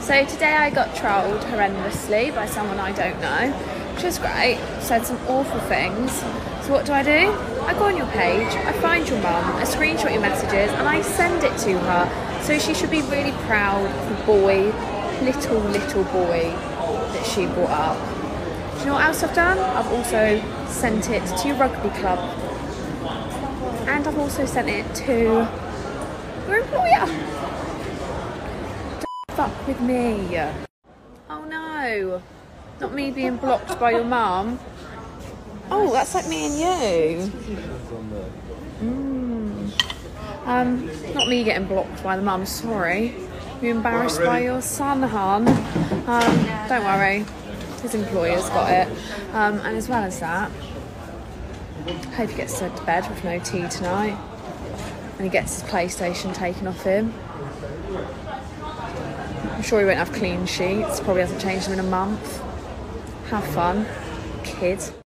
So today I got trolled horrendously by someone I don't know, which was great. Said some awful things. So what do I do? I go on your page, I find your mum, I screenshot your messages, and I send it to her. So she should be really proud of the boy, little little boy that she brought up. Do you know what else I've done? I've also sent it to your rugby club, and I've also sent it to your employer. Don't fuck with me. Oh no, not me being blocked by your mum. Oh, that's like me and you. Mm. Um, not me getting blocked by the mum. Sorry. You embarrassed by your son, hon? Um, don't worry. His employer's got it. Um, and as well as that, hope he gets sent to bed with no tea tonight. And he gets his PlayStation taken off him. I'm sure he won't have clean sheets. Probably hasn't changed them in a month. Have fun, kid.